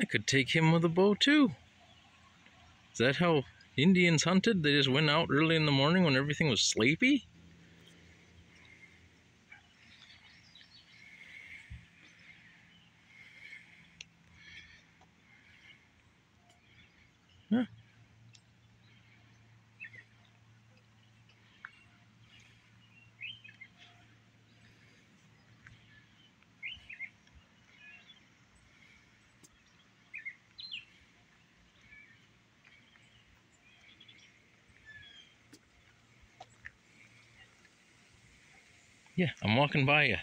I could take him with a bow too. Is that how Indians hunted? They just went out early in the morning when everything was sleepy? Huh. Yeah, I'm walking by you.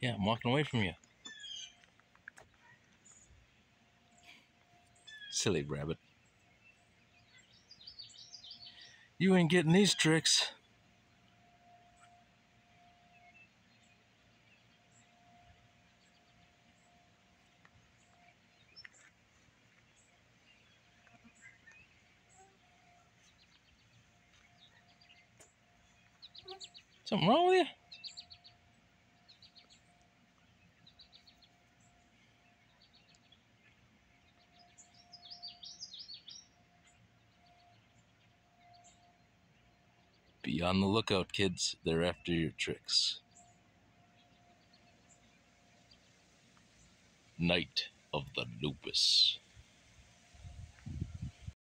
Yeah, I'm walking away from you. Silly rabbit. You ain't getting these tricks. Something wrong with you? Be on the lookout, kids. They're after your tricks. Night of the Lepus.